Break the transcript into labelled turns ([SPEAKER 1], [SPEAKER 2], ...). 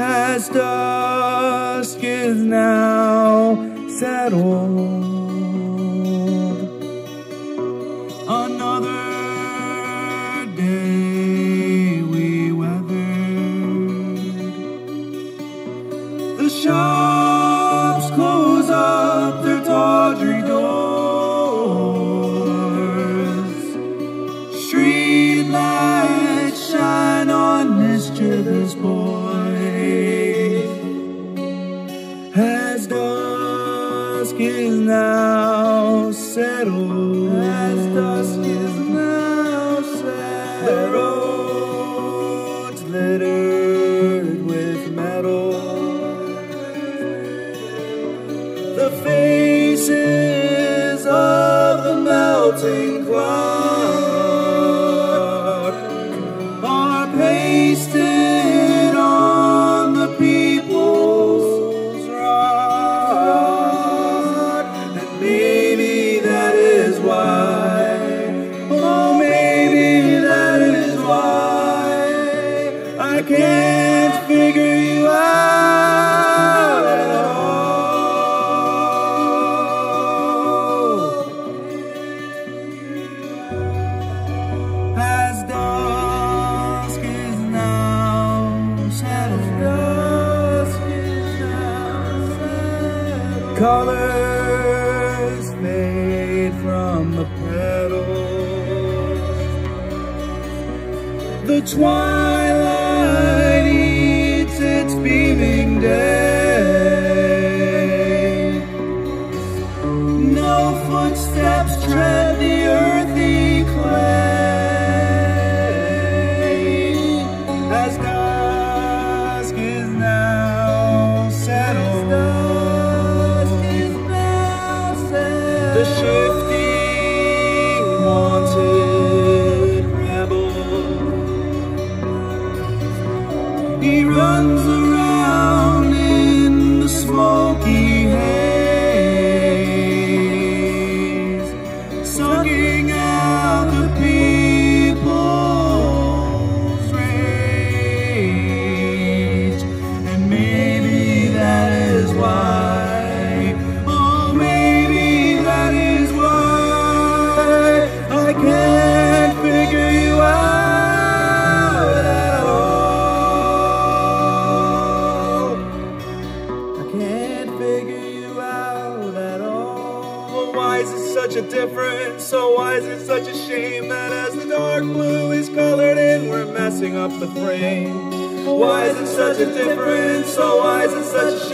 [SPEAKER 1] As dusk is now settled settled. As dusk is now set. colors made from the petals. The twilight eats its beaming day. No footsteps tread the wanted rebel. He runs around in the smoky a difference, so why is it such a shame that as the dark blue is colored in, we're messing up the frame? Why is it such a difference, so why is it such a